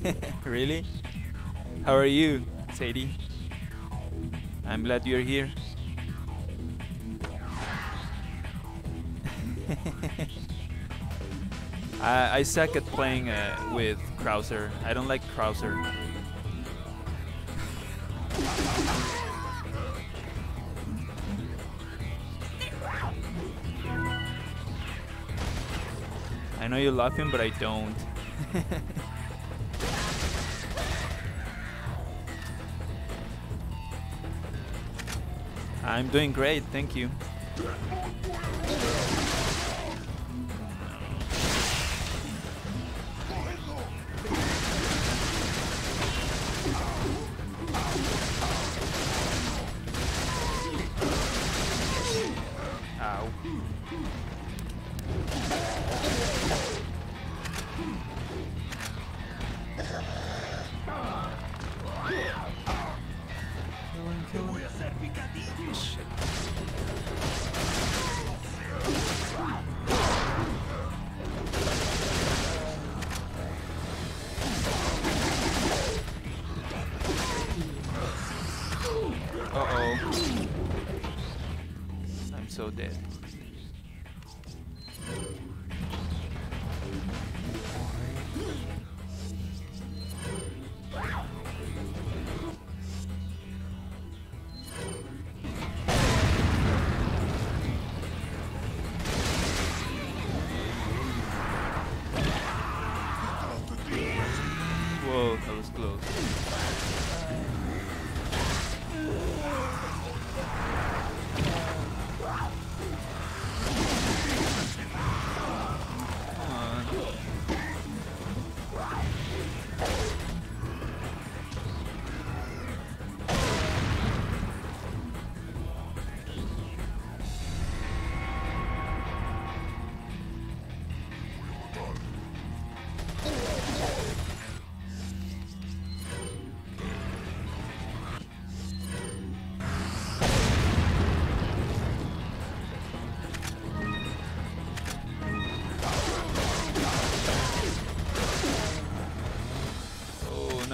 really? How are you, Sadie? I'm glad you're here. I, I suck at playing uh, with Krauser. I don't like Krauser. I know you love him, but I don't. I'm doing great, thank you. Ow. Uh-oh. I'm so dead.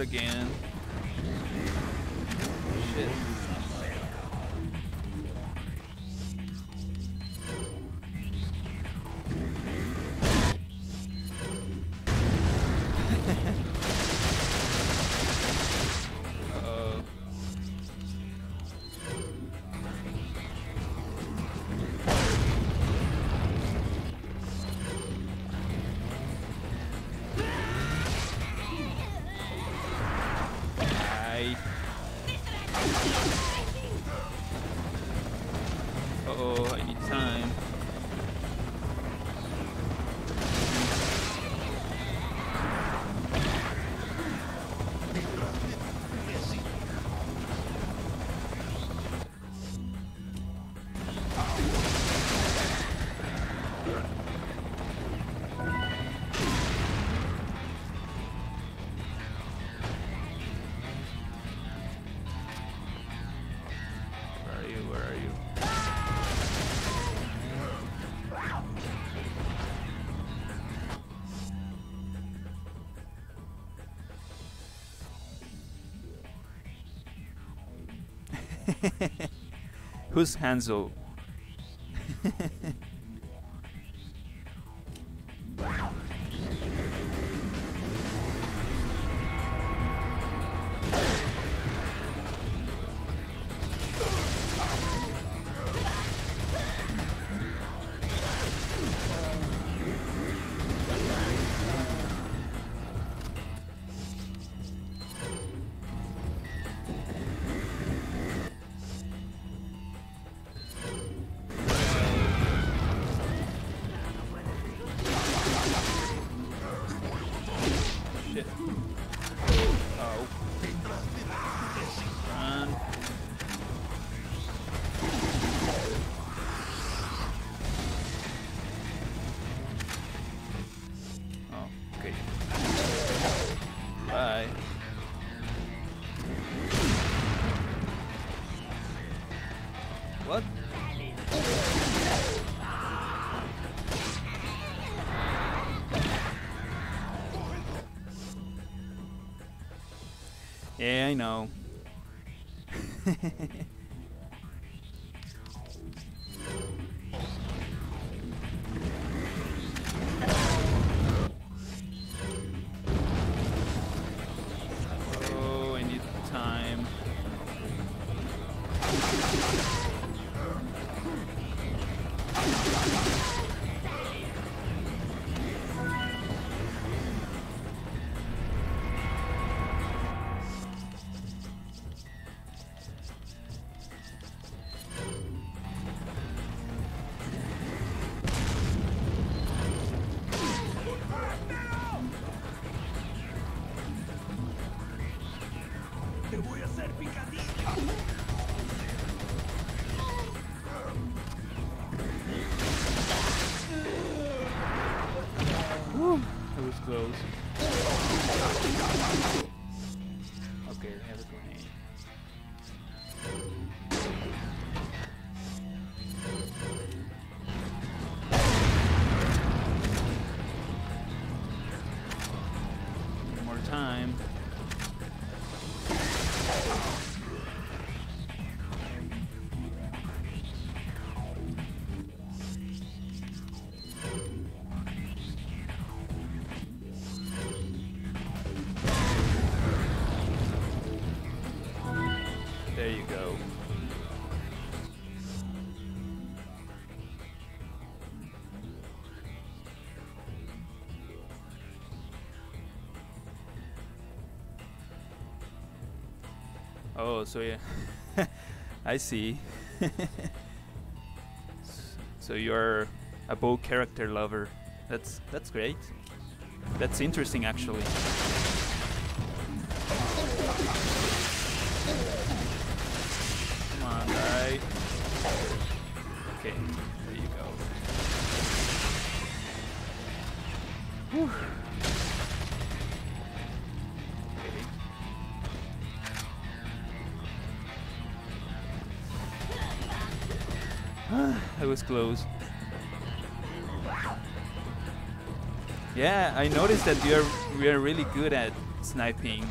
Again. Uh-oh, I need time. Who's Hanzo? Yeah, I know. Oh, so yeah. I see. So you're a bow character lover. That's that's great. That's interesting actually. Come on, right? Okay, there you go. Whew. Was close. Yeah, I noticed that you're we are really good at sniping.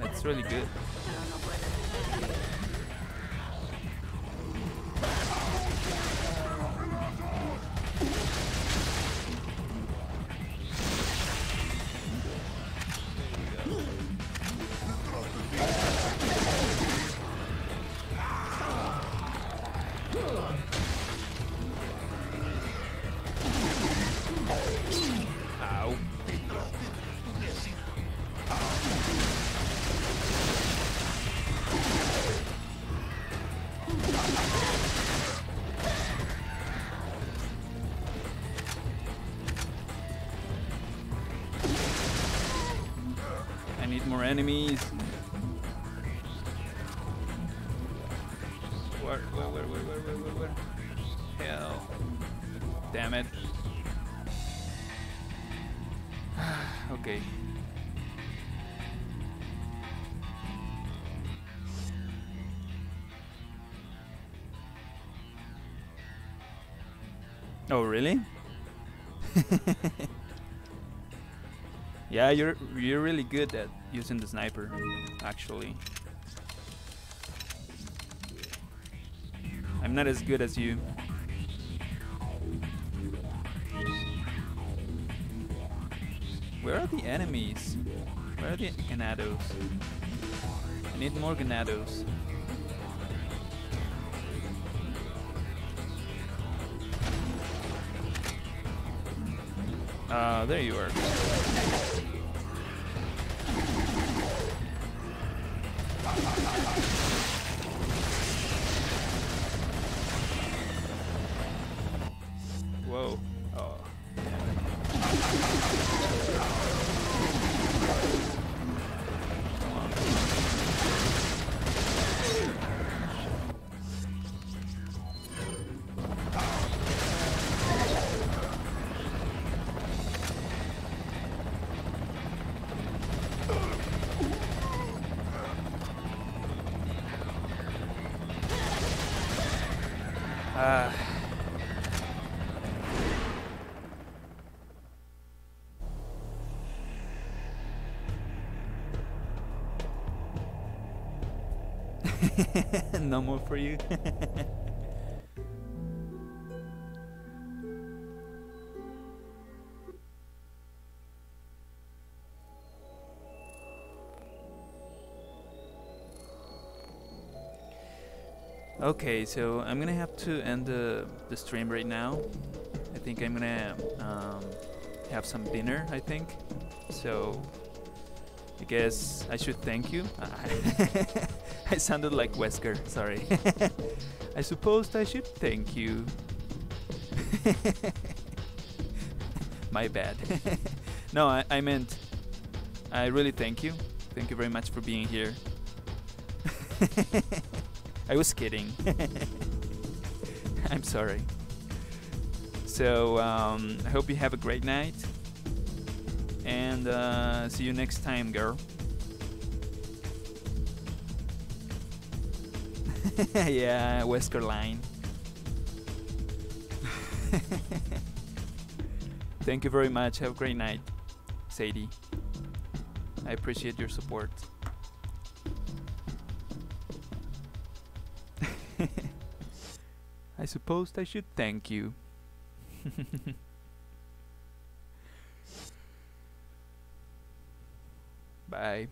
That's really good. Enemies. Where, where, where, where, where, where, where? Hell. Damn it. okay. Oh, really? yeah, you're you're really good at using the sniper, actually. I'm not as good as you. Where are the enemies? Where are the ganados? I need more ganados. Ah, there you are. Whoa. Oh. Come Ah. no more for you. okay, so I'm gonna have to end the, the stream right now. I think I'm gonna um, have some dinner, I think. So I guess I should thank you. I sounded like Wesker, sorry. I suppose I should thank you. My bad. no, I, I meant I really thank you. Thank you very much for being here. I was kidding. I'm sorry. So um, I hope you have a great night, and uh, see you next time, girl. yeah, Wesker line. Thank you very much. Have a great night, Sadie. I appreciate your support. I suppose I should thank you. Bye.